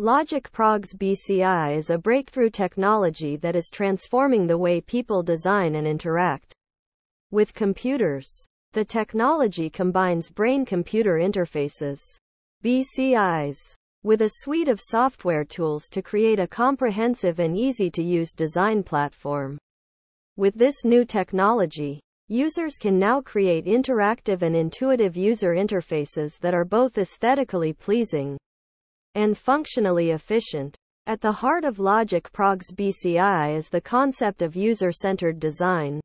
Logic Prog's BCI is a breakthrough technology that is transforming the way people design and interact with computers. The technology combines brain computer interfaces, BCIs, with a suite of software tools to create a comprehensive and easy to use design platform. With this new technology, users can now create interactive and intuitive user interfaces that are both aesthetically pleasing and functionally efficient. At the heart of Logic Prog's BCI is the concept of user-centered design.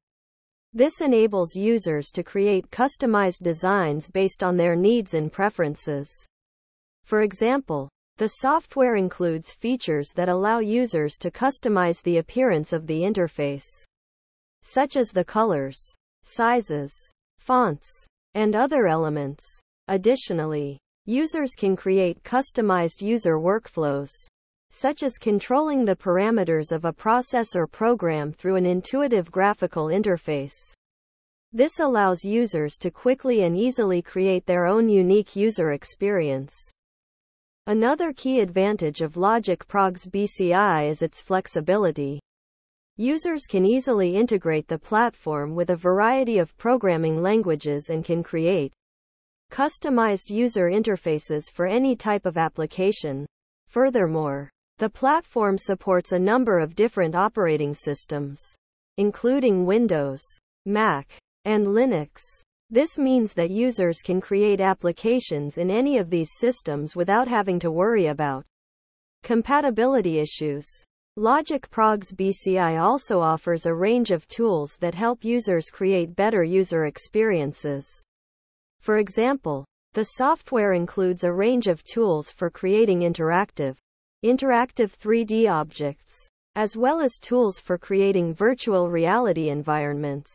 This enables users to create customized designs based on their needs and preferences. For example, the software includes features that allow users to customize the appearance of the interface, such as the colors, sizes, fonts, and other elements. Additionally, Users can create customized user workflows, such as controlling the parameters of a process or program through an intuitive graphical interface. This allows users to quickly and easily create their own unique user experience. Another key advantage of Logic Prog's BCI is its flexibility. Users can easily integrate the platform with a variety of programming languages and can create customized user interfaces for any type of application. Furthermore, the platform supports a number of different operating systems, including Windows, Mac, and Linux. This means that users can create applications in any of these systems without having to worry about compatibility issues. Logic Prog's BCI also offers a range of tools that help users create better user experiences. For example, the software includes a range of tools for creating interactive, interactive 3D objects, as well as tools for creating virtual reality environments.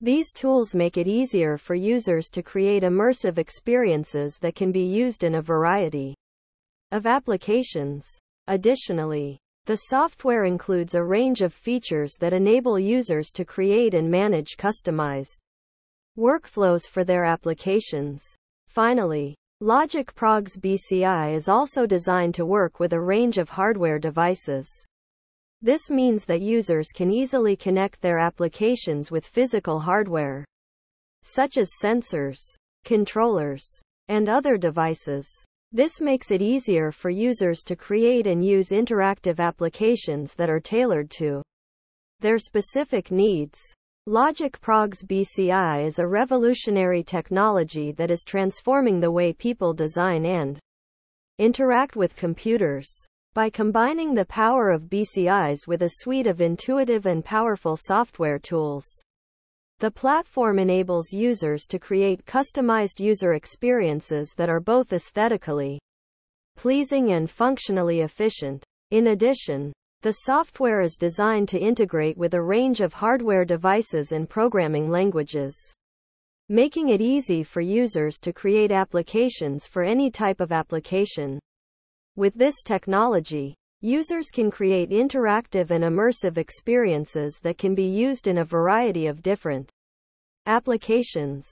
These tools make it easier for users to create immersive experiences that can be used in a variety of applications. Additionally, the software includes a range of features that enable users to create and manage customized workflows for their applications. Finally, Logic Prog's BCI is also designed to work with a range of hardware devices. This means that users can easily connect their applications with physical hardware, such as sensors, controllers, and other devices. This makes it easier for users to create and use interactive applications that are tailored to their specific needs. Logic Prog's BCI is a revolutionary technology that is transforming the way people design and interact with computers. By combining the power of BCIs with a suite of intuitive and powerful software tools, the platform enables users to create customized user experiences that are both aesthetically pleasing and functionally efficient. In addition, the software is designed to integrate with a range of hardware devices and programming languages, making it easy for users to create applications for any type of application. With this technology, users can create interactive and immersive experiences that can be used in a variety of different applications.